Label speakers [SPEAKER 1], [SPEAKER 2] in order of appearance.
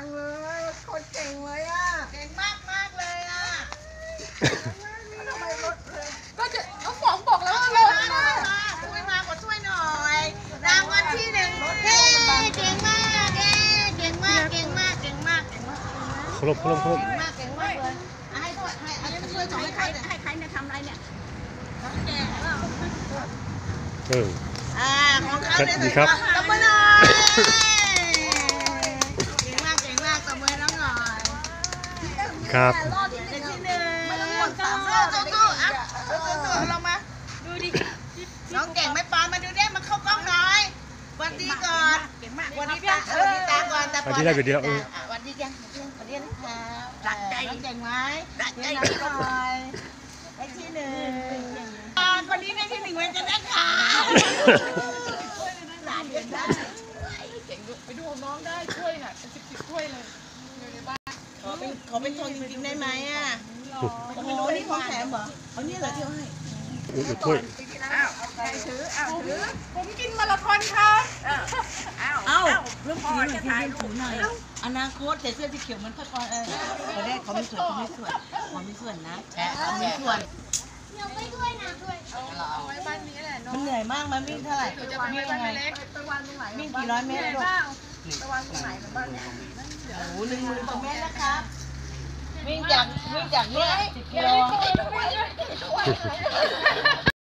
[SPEAKER 1] จังเลยโคตรเก่งเลยอะ
[SPEAKER 2] เก่งมากมากๆเลยอะ
[SPEAKER 1] ทำไมรถเลย
[SPEAKER 3] ก็จะน้องป๋องบอกแล้วว่า
[SPEAKER 2] มา
[SPEAKER 3] เรา
[SPEAKER 2] มามาช่วยมาขอช่วยหน่อยรางวัลที่หนึ่งเฮ้เก่งมากเฮ้เก่งมากเก่งมากเก่งมากเก่งมาก
[SPEAKER 4] ครบครบครบ
[SPEAKER 2] เก่งมากเก่งมากเลยอะให้ด้วยให้อันนี้ช่วยสองให้ใครให้ใครเนี่ยทำอะไรเนี่ยน้องแกงเหรอ
[SPEAKER 4] เออ
[SPEAKER 2] อ่าของเขาเนี่ย
[SPEAKER 4] ดีครับ
[SPEAKER 2] ตบมือห
[SPEAKER 4] ครับ
[SPEAKER 2] รอบที่หนึ่งที่หนึ่งสู้สู้สู้อะสู้สู้สู้เอามา
[SPEAKER 3] ดูดิ
[SPEAKER 2] น้องเก่งไม่ปานมาดูได้มาเข้ากล้องหน่อยวันดีก่อนเก่งมากวันดีตาเออวันดีตาก่อนตา
[SPEAKER 4] วันดีได้เดียวเออ
[SPEAKER 2] วันดียังวันดีนะคะรักใจน้องเก่งไหมรักใจหน่อยได้ที่หนึ่งคนนี้ได้ที่หนึ่งเหมือนกันนะคะหลานเก่งได้
[SPEAKER 3] เก่งไปดูของน้องได้ถ้วยน่ะเป็นสิบสิบถ้วยเลยอยู่ในบ้าน
[SPEAKER 2] เป็นขอเป็นโชว์จริงๆได้ไหมอะโอ้โหนี่ของแถมเหรอเอาเนี่ยเหรอที่เอาให้
[SPEAKER 4] อุ้ยถ้วย
[SPEAKER 3] ผมกินมาราธอนค่ะ
[SPEAKER 2] เอ้าเรื่องผีหน่อยที่เรื่องผีหน่อยอนาคตใส่เสื้อสีเขียวมันค่อยๆเออเขาได้เขามีส่วนเขามีส่วนเขามีส่วนนะแฉเขามีส่วน
[SPEAKER 3] เอาไว้บ้านนี้แหละ
[SPEAKER 2] มันเหนื่อยมากมันวิ่งเท่าไหร่
[SPEAKER 3] จะไป
[SPEAKER 2] วิ่ง
[SPEAKER 3] บ้า
[SPEAKER 2] ยั
[SPEAKER 3] น
[SPEAKER 2] งไง
[SPEAKER 3] เล็ก
[SPEAKER 2] วิ่งกี่ร้อยเมตรลูกโอ้ โหหนึ่งหมื่นกว่าเมตรนะครับวิ่งจากวิ่งจากเนี่ยสิบกิโล